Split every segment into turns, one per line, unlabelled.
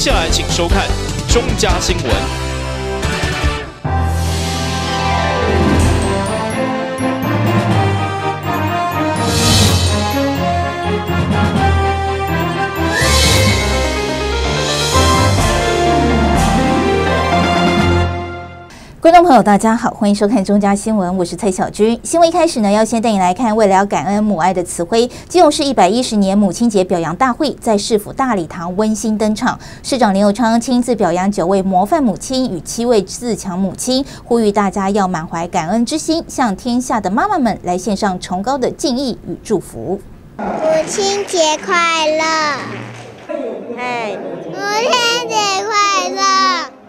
接下来请收看中嘉新闻。
观众朋友，大家好，欢迎收看中嘉新闻，我是蔡小军。新闻一开始呢，要先带你来看为了要感恩母爱的慈晖，基隆市一百一十年母亲节表扬大会在市府大礼堂温馨登场。市长林佑昌亲自表扬九位模范母亲与七位自强母亲，呼吁大家要满怀感恩之心，向天下的妈妈们来献上崇高的敬意与祝福。
母亲节快乐！
哎，
母亲节快乐！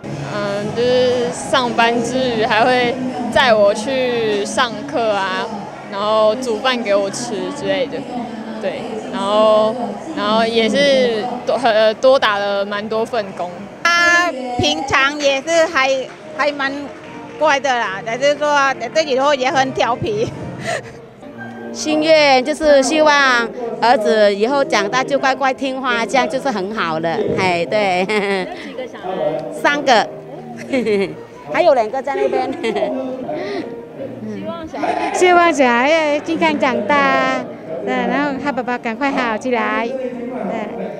嗯，就是上班之余还会载我去上课啊，然后煮饭给我吃之类的，对，然后然后也是多呃多打了蛮多份工。
他平常也是还还蛮乖的啦，但是说这以后也很调皮。
心愿就是希望儿子以后长大就乖乖听话，这样就是很好了。哎，对。几个小孩？三个。还有两个在那边。
希望小孩，
希望小孩健康长大，对，然后他爸爸赶快好起来，对。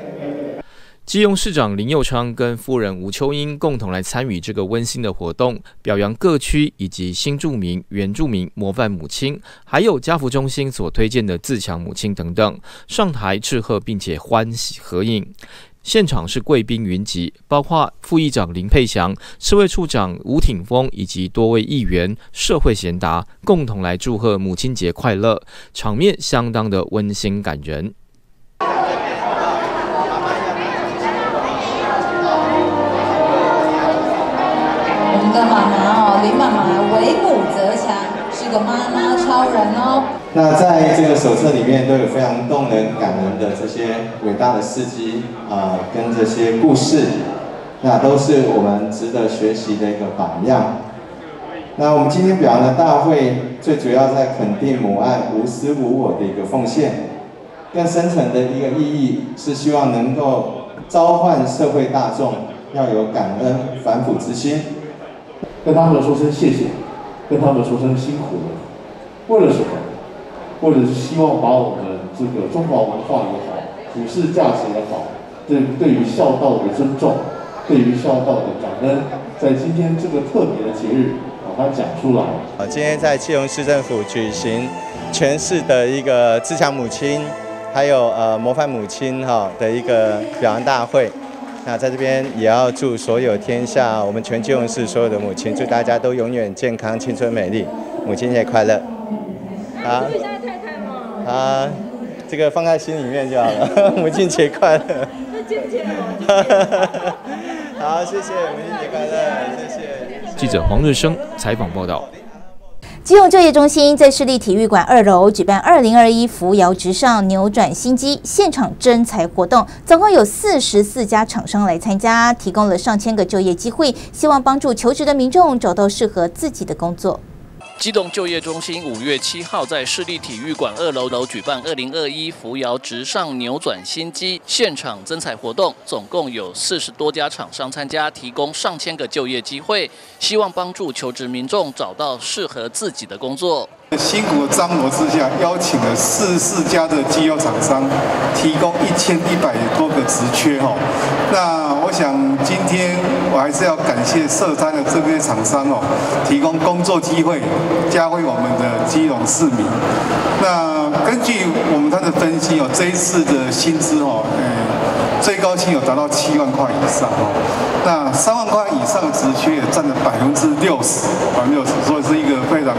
基隆市长林佑昌跟夫人吴秋英共同来参与这个温馨的活动，表扬各区以及新住民、原住民模范母亲，还有家福中心所推荐的自强母亲等等，上台致贺并且欢喜合影。现场是贵宾云集，包括副议长林佩祥、社会处长吴挺峰以及多位议员、社会贤达，共同来祝贺母亲节快乐，场面相当的温馨感人。
我们的妈妈哦，林妈妈为母则强，是个妈妈超人哦。
那在这个手册里面都有非常动人、感人的这些伟大的事迹啊，跟这些故事，那都是我们值得学习的一个榜样。那我们今天表扬的大会，最主要在肯定母爱无私无我的一个奉献，更深层的一个意义是希望能够召唤社会大众要有感恩反哺之心。
跟他们说声谢谢，跟他们说声辛苦了。为了什么？为了是希望把我们这个中华文化也好，普世价值也好，对对于孝道的尊重，对于孝道的感恩，在今天这个特别的节日，把它讲出来。
呃，今天在基隆市政府举行全市的一个自强母亲，还有呃模范母亲哈的一个表扬大会。那在这边也要祝所有天下我们全基隆市所有的母亲，祝大家都永远健康、青春美丽，母亲节快乐！
好。
啊，这个放在心里面就好了，母亲节快乐！好，谢谢，母亲节快乐，谢谢。
记者黄日升采访报道。
基隆就业中心在市立体育馆二楼举办二零二一扶摇直上扭转新机现场征才活动，总共有四十四家厂商来参加，提供了上千个就业机会，希望帮助求职的民众找到适合自己的工作。
机动就业中心五月七号在市立体育馆二楼楼举办二零二一扶摇直上扭转新机现场增彩活动，总共有四十多家厂商参加，提供上千个就业机会，希望帮助求职民众找到适合自己的工作。
辛苦的张罗之下，邀请了四十四家的机油厂商，提供一千一百多个职缺哈。那我想今天我还是要感谢涉滩的这些厂商哦，提供工作机会，加惠我们的基隆市民。那根据我们他的分析哦，这一次的薪资哦，呃，最高薪有达到七万块以上哦。那三万块以上的职缺也占了百分之六十，百分之六十，所以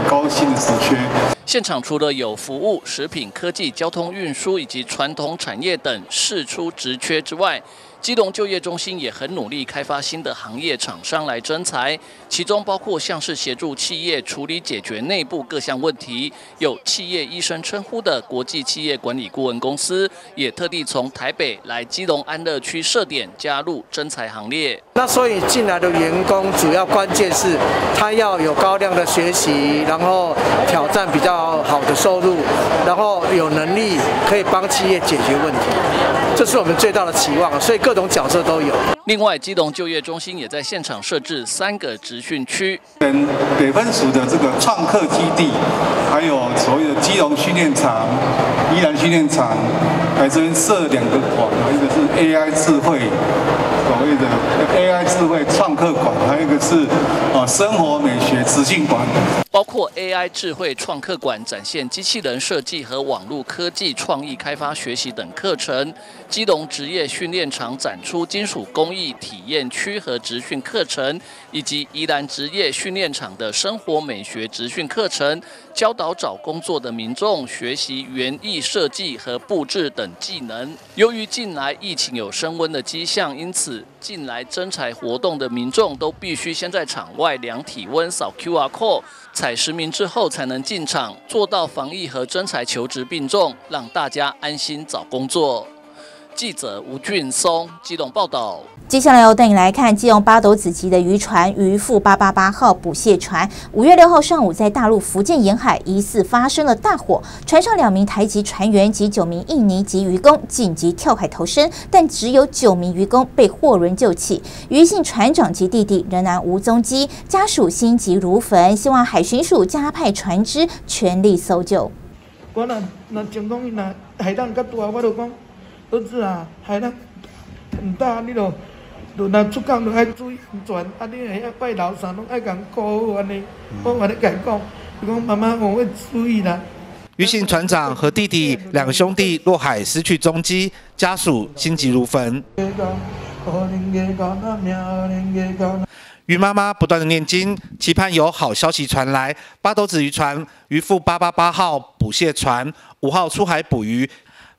高薪职缺。
现场除了有服务、食品、科技、交通运输以及传统产业等释出职缺之外，基隆就业中心也很努力开发新的行业厂商来征才，其中包括像是协助企业处理解决内部各项问题，有企业医生称呼的国际企业管理顾问公司，也特地从台北来基隆安乐区设点加入征才行列。
那所以进来的员工主要关键是，他要有高量的学习，然后挑战比较好的收入，然后有能力可以帮企业解决问题，这是我们最大的期望。所以各种角色都有。
另外，基隆就业中心也在现场设置三个职训区，
跟北分署的这个创客基地，还有所谓的基隆训练场、宜兰训练场，在这边设两个馆，一个是 AI 智慧。所谓的 AI 智慧创客馆，还有一个是啊生活美学资讯馆，
包括 AI 智慧创客馆展现机器人设计和网络科技创意开发学习等课程，基隆职业训练场展出金属工艺体验区和职训课程，以及宜兰职业训练场的生活美学职训课程，教导找工作的民众学习园艺设计和布置等技能。由于近来疫情有升温的迹象，因此。进来征才活动的民众都必须先在场外量体温、扫 QR code、采实名之后才能进场，做到防疫和征才求职并重，让大家安心找工作。记者吴俊松机动报道。
接下来要带你来看，基隆八斗子级的渔船“渔父八八八号”捕蟹船，五月六号上午在大陆福建沿海疑似发生了大火，船上两名台籍船员及九名印尼籍渔工紧急跳海逃生，但只有九名渔工被货轮救起，余姓船长及弟弟仍然无踪迹，家属心急如焚，希望海巡署加派船只全力搜救。
我那那那海浪较大，我就讲。儿子啊，海浪很大，你咯，就那出港就爱注意安全，啊，你遐拜老三拢爱讲顾好安尼。我话你讲，伊讲妈妈我会注意啦。
余姓船长和弟弟两个兄弟落海失去踪迹，家属心急如焚。于妈妈不断的念经，期盼有好消息传来。八斗子渔船渔父八八八号捕蟹船五号出海捕鱼。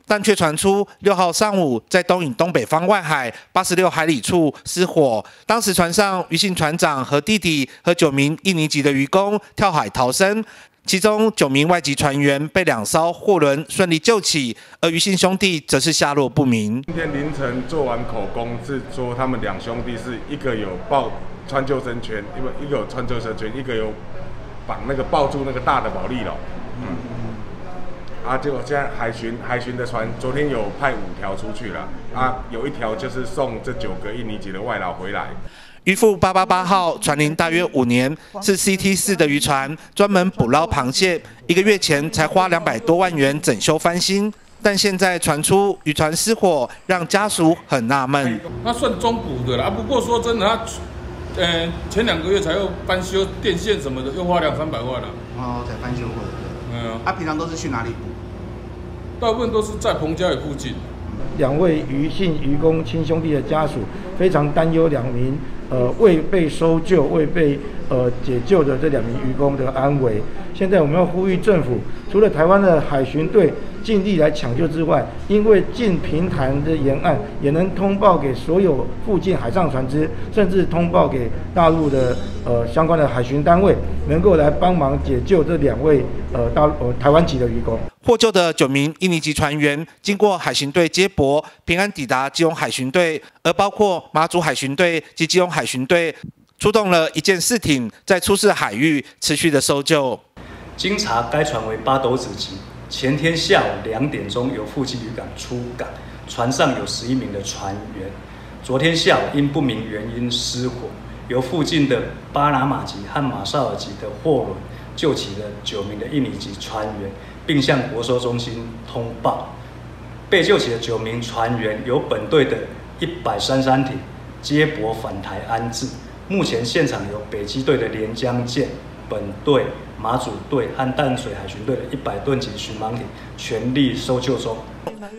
但却传出六号上午在东引东北方外海八十六海里处失火，当时船上余姓船长和弟弟和九名印尼籍的渔工跳海逃生，其中九名外籍船员被两艘货轮顺利救起，而余姓兄弟则是下落不明。
今天凌晨做完口供，是说他们两兄弟是一个有抱穿救生圈，因为一个有穿救生圈，一个有绑那个抱住那个大的保利了。嗯。啊，结果现在海巡海巡的船昨天有派五条出去了，啊，有一条就是送这九个印尼籍的外劳回来。
渔夫八八八号船龄大约五年，是 CT 四的渔船，专门捕捞螃蟹。一个月前才花两百多万元整修翻新，但现在传出渔船失火，让家属很纳闷。
那算中补的啦，不过说真的，他，呃，前两个月才又翻修电线什么的，又花两三百万了。
哦，才翻修过的。嗯，他平常都是去哪里捕？
大部分都是在彭家里附近。
两位余姓渔工亲兄弟的家属非常担忧两名呃未被搜救、未被呃解救的这两名渔工的安危。现在我们要呼吁政府，除了台湾的海巡队尽力来抢救之外，因为近平潭的沿岸也能通报给所有附近海上船只，甚至通报给大陆的呃相关的海巡单位，能够来帮忙解救这两位呃大呃台湾籍的渔工。
获救的九名印尼籍船员，经过海巡队接驳，平安抵达基隆海巡队，而包括马祖海巡队及基隆海巡队，出动了一舰四艇，在出事海域持续的搜救。
经查，该船为八斗子级，前天下午两点钟由附近渔港出港，船上有十一名的船员。昨天下午因不明原因失火，由附近的巴拿马籍和马绍尔籍的货轮救起了九名的印尼籍船员。并向国收中心通报，被救起的九名船员由本队的一百三三艇接驳返台安置。目前现场有北基队的连江舰、本队马祖队和淡水海巡队的一百吨级巡航艇全力搜救中。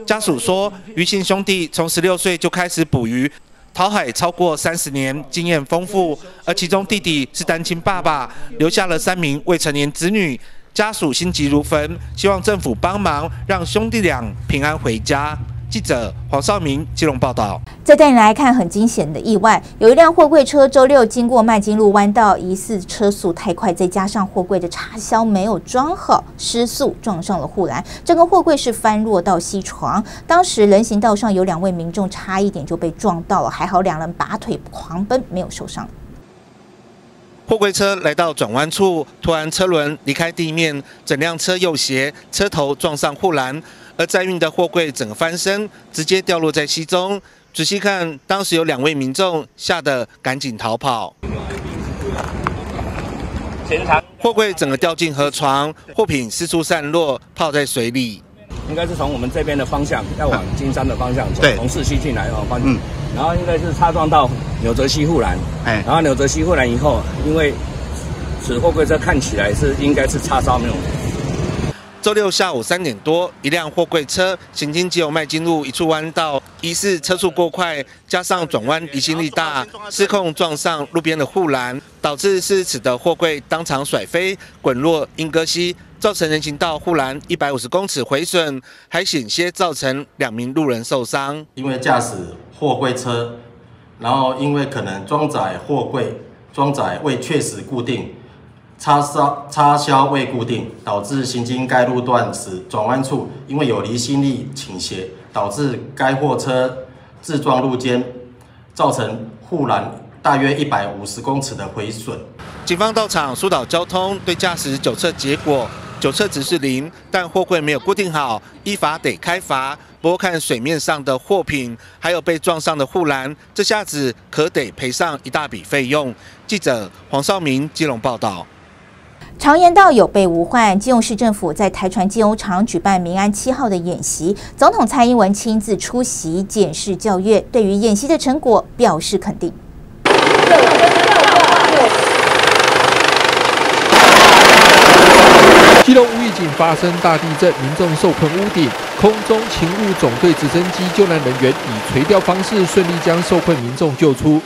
家属说，余姓兄弟从十六岁就开始捕鱼，讨海超过三十年，经验丰富。而其中弟弟是单亲爸爸，留下了三名未成年子女。家属心急如焚，希望政府帮忙让兄弟俩平安回家。记者黄少明基隆报道。
再带你来看很惊险的意外，有一辆货柜车周六经过麦金路弯道，疑似车速太快，再加上货柜的插销没有装好，失速撞上了护栏，整个货柜是翻落到西床。当时人行道上有两位民众差一点就被撞到了，还好两人拔腿狂奔，没有受伤。
货柜车来到转弯处，突然车轮离开地面，整辆车右斜，车头撞上护栏，而载运的货柜整个翻身，直接掉落在溪中。仔细看，当时有两位民众吓得赶紧逃跑。货柜整个掉进河床，货品四处散落，泡在水里。
应该是从我们这边的方向要往金山的方向走，从市区进来哦，方向。然后应该是擦撞到纽泽西护栏，哎，然后纽泽西护栏以后，因为此货柜车看起来是应该是叉烧没有。
周六下午三点多，一辆货柜车行经基隆麦金路一处弯道，疑似车速过快，加上转弯离心力大，失控撞上路边的护栏，导致四尺的货柜当场甩飞，滚落莺歌溪。造成人行道护栏一百五十公尺毁损，还险些造成两名路人受伤。
因为驾驶货柜车，然后因为可能装载货柜装载未确实固定，插销插销未固定，导致行经该路段时转弯处因为有离心力倾斜，导致该货车自撞路肩，造成护栏大约一百五十公尺的毁损。
警方到场疏导交通，对驾驶酒测结果。酒测值是零，但货柜没有固定好，依法得开罚。不过看水面上的货品，还有被撞上的护栏，这下子可得赔上一大笔费用。记者黄少明基隆报道。
常言道有备无患，基隆市政府在台船机油厂举办民安七号的演习，总统蔡英文亲自出席检视教阅，对于演习的成果表示肯定。
基隆预警发生大地震，民众受困屋顶，空中勤务总队直升机救难人员以垂钓方式顺利将受困民众救出。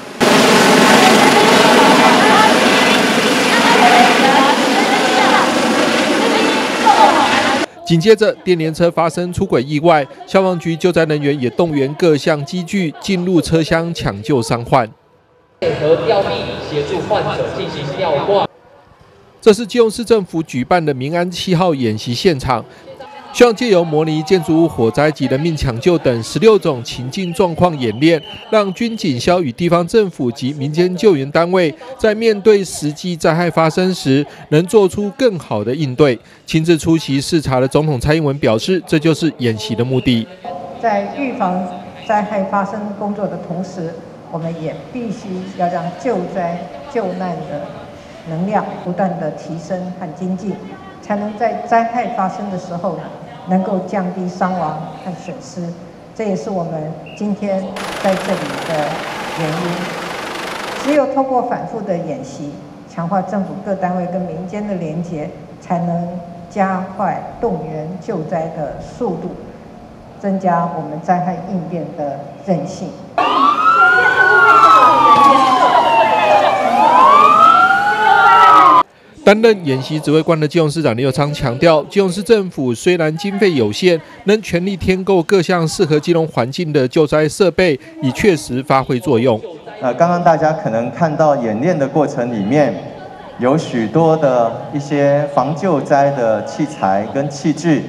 紧接着，电联车发生出轨意外，消防局救灾人员也动员各项机具进入车厢抢救伤患，配合吊臂协助患者进行吊挂。这是基隆市政府举办的民安七号演习现场，希望借由模拟建筑物火灾及人命抢救等十六种情境状况演练，让军警消与地方政府及民间救援单位在面对实际灾害发生时，能做出更好的应对。亲自出席视察的总统蔡英文表示，这就是演习的目的。
在预防灾害发生工作的同时，我们也必须要让救灾救难的。能量不断的提升和精进，才能在灾害发生的时候，能够降低伤亡和损失。这也是我们今天在这里的原因。只有通过反复的演习，强化政府各单位跟民间的连结，才能加快动员救灾的速度，增加我们灾害应变的韧性。
担任演习指挥官的基隆市长李友昌强调，基隆市政府虽然经费有限，能全力添购各项适合基隆环境的救灾设备，已确实发挥作用。
呃，刚刚大家可能看到演练的过程里面，有许多的一些防救灾的器材跟器具，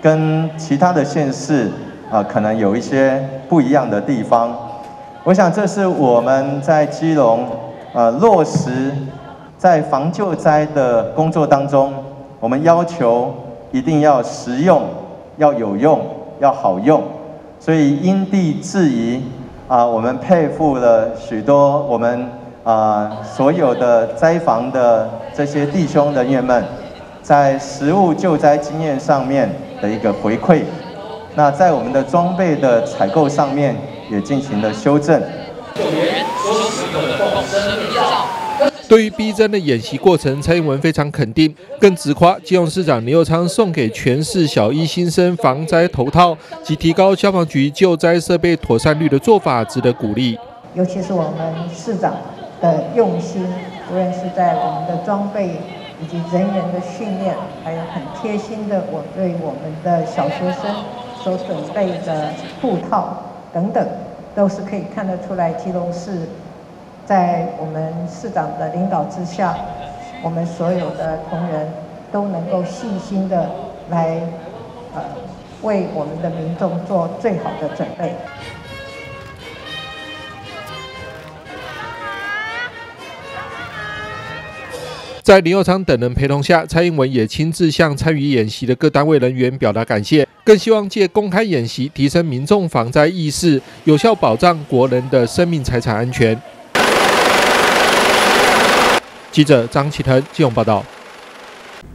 跟其他的县市啊，可能有一些不一样的地方。我想这是我们在基隆呃落实。在防救灾的工作当中，我们要求一定要实用、要有用、要好用，所以因地制宜啊，我们佩服了许多我们啊所有的灾防的这些弟兄人员们，在实物救灾经验上面的一个回馈。那在我们的装备的采购上面也进行了修正。
对于逼真的演习过程，蔡英文非常肯定，更直夸基隆市长林佑昌送给全市小一新生防灾头套及提高消防局救灾设备妥善率的做法，值得鼓励。
尤其是我们市长的用心，无论是在我们的装备以及人员的训练，还有很贴心的我对我们的小学生所准备的护套等等，都是可以看得出来，基隆市在我们市长的领导之下，我们所有的同仁都能够细心的来呃为我们的民众做最好的准备。
在林佑昌等人陪同下，蔡英文也亲自向参与演习的各单位人员表达感谢，更希望借公开演习提升民众防灾意识，有效保障国人的生命财产安全。记者张启腾、金融报道。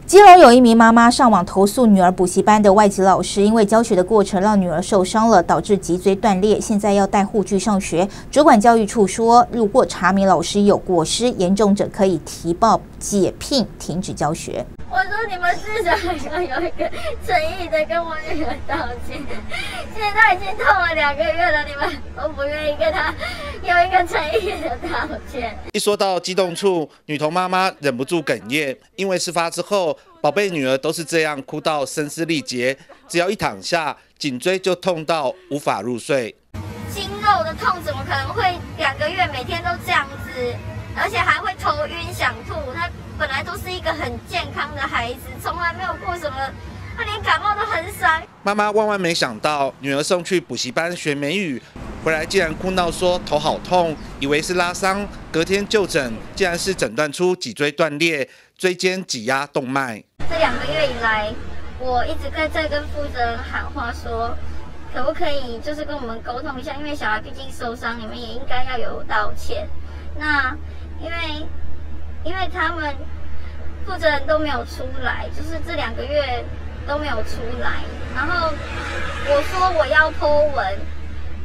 基隆有一名妈妈上网投诉女儿补习班的外籍老师，因为教学的过程让女儿受伤了，导致脊椎断裂，现在要带护具上学。主管教育处说，如果查明老师有过失，严重者可以提报解聘，停止教学。
我说你们至少要有一个诚意的跟我女儿道歉。现在已经痛了两个月了，你们都不愿意跟她有一个诚意的道歉。
一说到激动处，女童妈妈忍不住哽咽，因为事发之后，宝贝女儿都是这样哭到声嘶力竭，只要一躺下，颈椎就痛到无法入睡。
筋肉的痛怎么可能会两个月每天都这样子，而且还会头晕想吐？他。本来都是一个很健康的孩子，从来没有过什么，他连感冒都很少。
妈妈万万没想到，女儿送去补习班学美语，回来竟然哭闹说头好痛，以为是拉伤，隔天就诊，竟然是诊断出脊椎断裂，椎间挤压动脉。
这两个月以来，我一直在在跟负责人喊话，说可不可以就是跟我们沟通一下，因为小孩毕竟受伤，你们也应该要有道歉。那因为。因为他们负责人都没有出来，就是这两个月都没有出来。然后我说我要剖文，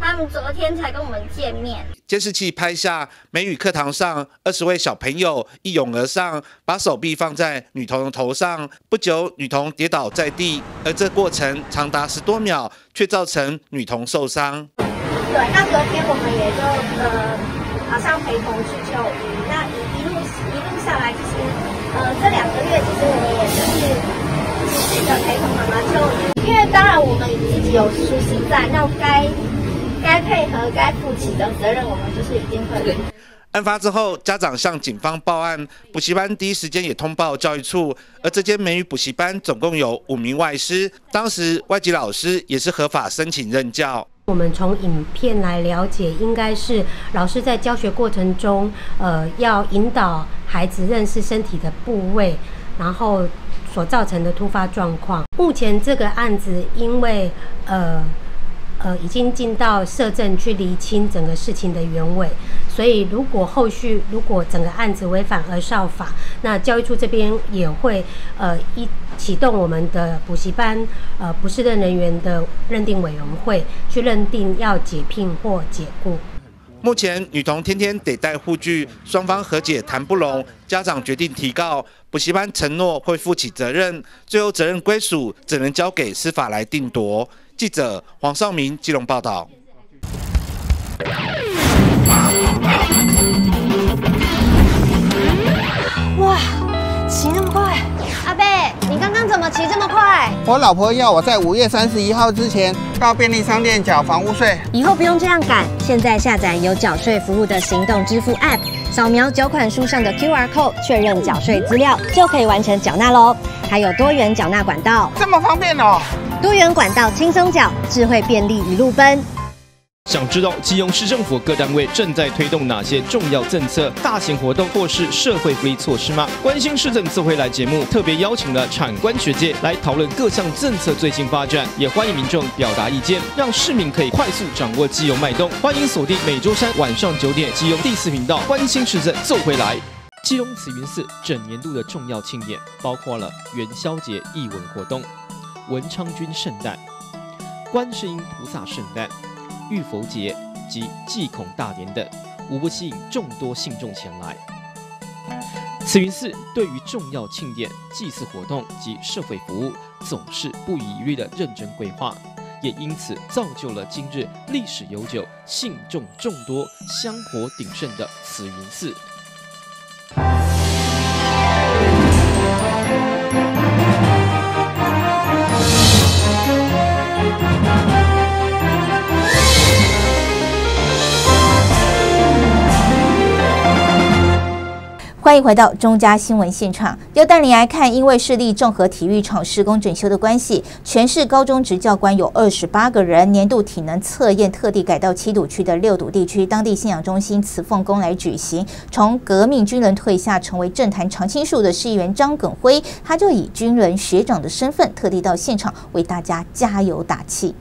他们昨天才跟我们见面。
监视器拍下美语课堂上，二十位小朋友一拥而上，把手臂放在女童的头上。不久，女童跌倒在地，而这过程长达十多秒，却造成女童受伤。
对，那昨天我们也就呃，马上陪同去就医。下来其实，呃，这两个月其实我们也就是持续的陪同妈妈就因为当然我们自己有舒适在，那该该配合、该负起的责任，我们就是一定会。
案发之后，家长向警方报案，补习班第一时间也通报教育处。而这间美语补习班总共有五名外师，当时外籍老师也是合法申请任教。
我们从影片来了解，应该是老师在教学过程中，呃，要引导孩子认识身体的部位，然后所造成的突发状况。目前这个案子，因为呃。呃，已经进到社政去厘清整个事情的原委，所以如果后续如果整个案子违反儿少法，那教育处这边也会呃一启动我们的补习班呃不适任人员的认定委员会去认定要解聘或解雇。
目前女童天天得带护具，双方和解谈不拢，家长决定提告，补习班承诺会负起责任，最后责任归属只能交给司法来定夺。记者黄尚明基隆报道。
么
骑这么快？
我老婆要我在五月三十一号之前到便利商店缴房屋税。
以后不用这样赶，现在下载有缴税服务的行动支付 App，扫描缴款书上的 QR code，确认缴税资料，就可以完成缴纳喽。还有多元缴纳管道，
这么方便哦！
多元管道轻松缴，智慧便利一路奔。
想知道基隆市政府各单位正在推动哪些重要政策、大型活动或是社会福利措施吗？关心市政自会来节目特别邀请了产官学界来讨论各项政策最新发展，也欢迎民众表达意见，让市民可以快速掌握基隆脉动。欢迎锁定每周三晚上九点基隆第四频道，关心市政奏回来。基隆慈云寺整年度的重要庆典包括了元宵节艺文活动。文昌君圣诞、观世音菩萨圣诞、玉佛节及祭孔大典等，无不吸引众多信众前来。慈云寺对于重要庆典、祭祀活动及社会服务，总是不遗余力的认真规划，也因此造就了今日历史悠久、信众众多、香火鼎盛的慈云寺。
欢迎回到中嘉新闻现场，要带你来看，因为市立综合体育场施工整修的关系，全市高中职教官有二十八个人，年度体能测验特地改到七堵区的六堵地区当地信仰中心慈凤宫来举行。从革命军人退下，成为政坛常青树的市议员张耿辉，他就以军人学长的身份，特地到现场为大家加油打气。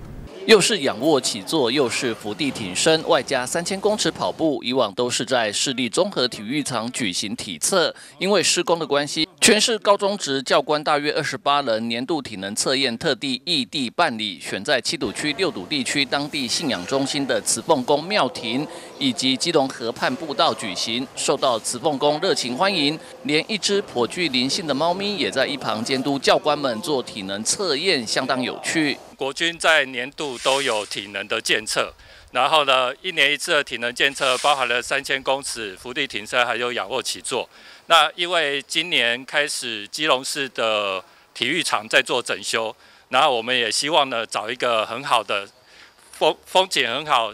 又是仰卧起坐，又是伏地挺身，外加三千公尺跑步。以往都是在市立综合体育场举行体测，因为施工的关系，全市高中职教官大约二十八人，年度体能测验特地异地办理，选在七堵区、六堵地区当地信仰中心的慈凤宫庙庭以及基隆河畔步道举行，受到慈凤宫热情欢迎，连一只颇具灵性的猫咪也在一旁监督教官们做体能测验，相当有趣。
国军在年度都有体能的检测，然后呢，一年一次的体能检测包含了三千公尺伏地挺身，还有仰卧起坐。那因为今年开始基隆市的体育场在做整修，然后我们也希望呢找一个很好的风风景很好、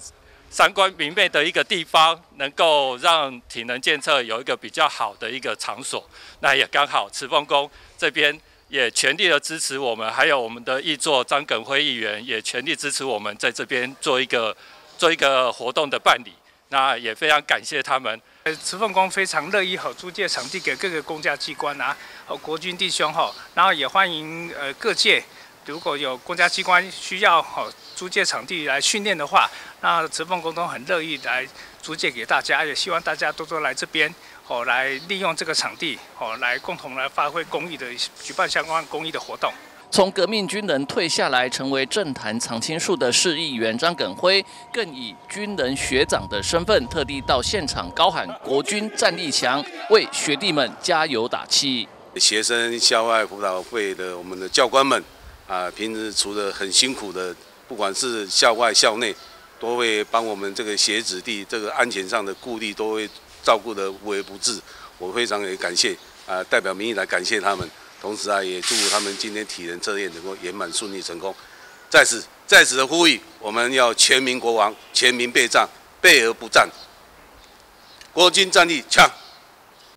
三观明媚的一个地方，能够让体能检测有一个比较好的一个场所。那也刚好慈凤宫这边。也全力的支持我们，还有我们的议座张耿辉议员也全力支持我们在这边做一个做一个活动的办理。那也非常感谢他们。
呃，慈凤宫非常乐意好租借场地给各个公家机关啊，和国军弟兄哈，然后也欢迎呃各界如果有公家机关需要好租借场地来训练的话，那慈凤宫都很乐意来租借给大家，也希望大家多多来这边。哦，来利用这个场地，哦，来共同来发挥公益的，举办相关公益的活动。
从革命军人退下来，成为政坛常青树的市议员张耿辉，更以军人学长的身份，特地到现场高喊“国军战力强”，为学弟们加油打气。
学生校外辅导会的我们的教官们，啊，平时除了很辛苦的，不管是校外校内，都会帮我们这个学子弟这个安全上的顾虑，都会。照顾的无微不至，我非常也感谢啊，代表民意来感谢他们，同时啊，也祝福他们今天体能测验能够圆满顺利成功。在此在此的呼吁，我们要全民国王，全民备战，备而不战，国军战力强。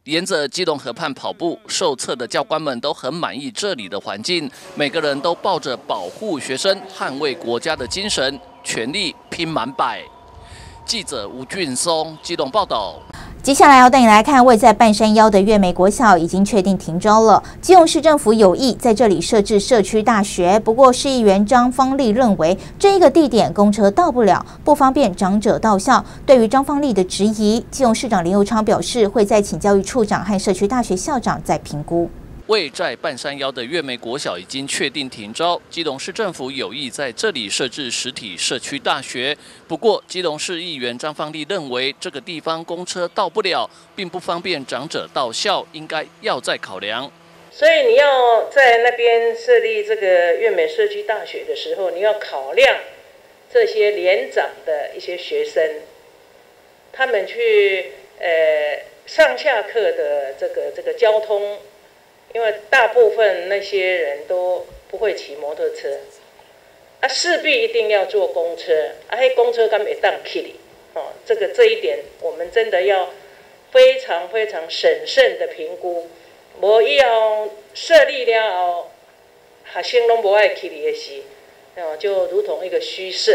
沿着基隆河畔跑步，受测的教官们都很满意这里的环境，每个人都抱着保护学生、捍卫国家的精神，全力拼满百。记者吴俊松机动报道。
接下来要带你来看，位在半山腰的月美国校已经确定停招了。基隆市政府有意在这里设置社区大学，不过市议员张方丽认为这一个地点公车到不了，不方便长者到校。对于张方丽的质疑，基隆市长林佑昌表示，会再请教育处长和社区大学校长再评估。
位在半山腰的月美国小已经确定停招，基隆市政府有意在这里设置实体社区大学。不过，基隆市议员张方丽认为这个地方公车到不了，并不方便长者到校，应该要再考量。
所以你要在那边设立这个月美社区大学的时候，你要考量这些年长的一些学生，他们去呃上下课的这个这个交通。因为大部分那些人都不会骑摩托车，啊，势必一定要坐公车，啊，嘿，公车刚一当起哦，这个这一点我们真的要非常非常审慎的评估，无要设立了，学生拢无爱去的时。哦，就如同一个虚设。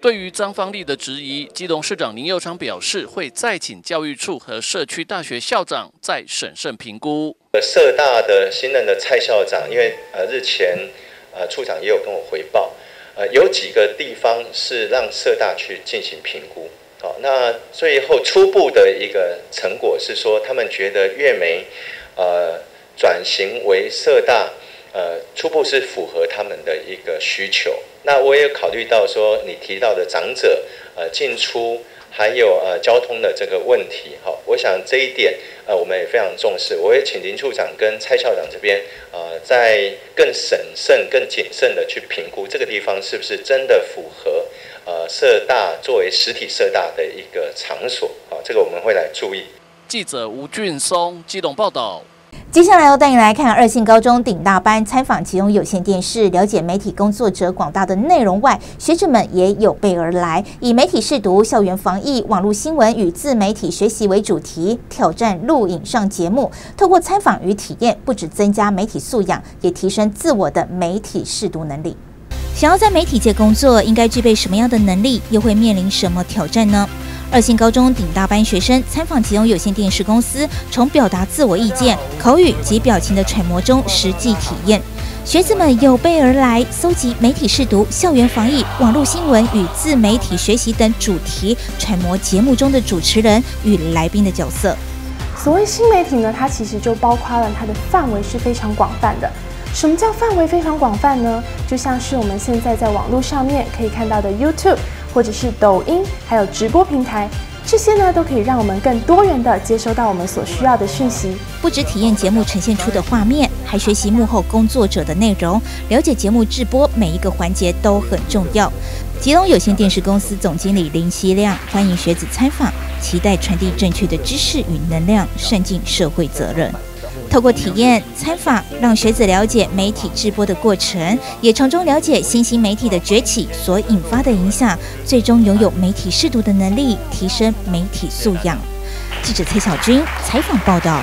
对于张方丽的质疑，基隆市长林佑昌表示，会再请教育处和社区大学校长再审慎评估。
社大的新任的蔡校长，因为呃日前呃处长也有跟我回报，呃有几个地方是让社大去进行评估。好，那最后初步的一个成果是说，他们觉得月梅呃转型为社大。呃，初步是符合他们的一个需求。那我也考虑到说，你提到的长者呃进出，还有呃交通的这个问题，好，我想这一点呃我们也非常重视。我也请林处长跟蔡校长这边呃在更审慎、更谨慎的去评估这个地方是不是真的符合呃社大作为实体社大的一个场所。好，这个我们会来注意。
记者吴俊松机动报道。
接下来要带你来看二信高中顶大班参访其中有线电视，了解媒体工作者广大的内容外，学者们也有备而来，以媒体试读、校园防疫、网络新闻与自媒体学习为主题，挑战录影上节目。透过参访与体验，不止增加媒体素养，也提升自我的媒体试读能力。想要在媒体界工作，应该具备什么样的能力？又会面临什么挑战呢？二星高中顶大班学生参访其中有线电视公司，从表达自我意见、口语及表情的揣摩中实际体验。学子们有备而来，搜集媒体试读、校园防疫、网络新闻与自媒体学习等主题，揣摩节目中的主持人与来宾的角色。
所谓新媒体呢，它其实就包括了它的范围是非常广泛的。什么叫范围非常广泛呢？就像是我们现在在网络上面可以看到的 YouTube。或者是抖音，还有直播平台，这些呢都可以让我们更多元的接收到我们所需要的讯息。
不止体验节目呈现出的画面，还学习幕后工作者的内容，了解节目制播每一个环节都很重要。吉隆有线电视公司总经理林希亮欢迎学子参访，期待传递正确的知识与能量，善尽社会责任。透过体验参访，让学子了解媒体直播的过程，也从中了解新兴媒体的崛起所引发的影响，最终拥有媒体视读的能力，提升媒体素养。记者崔小军采访报道。